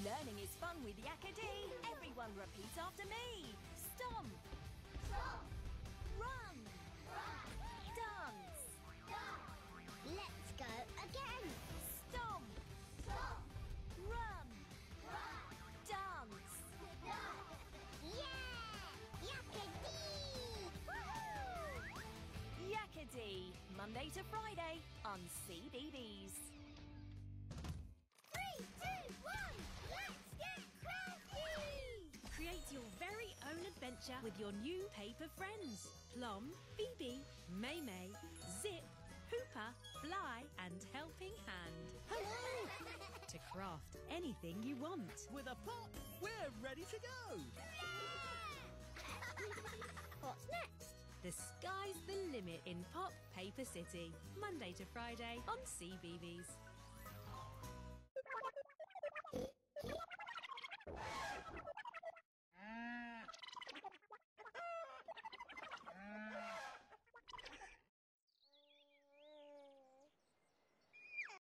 Learning is fun with Yakka Dee. Everyone repeat after me. Stomp. Stomp. Run. Run. Dance. Dance. Let's go again. Stomp. Stomp. Run. Run. Dance. Dance. Yeah! Yakka Dee! Woohoo! Yakka Dee. Monday to Friday on CBeebies. Adventure with your new paper friends Plum, Phoebe, May May, Zip, Hooper, Fly, and Helping Hand. Hello! To craft anything you want. With a pop, we're ready to go! What's next? The sky's the limit in Pop Paper City. Monday to Friday on CBeebies.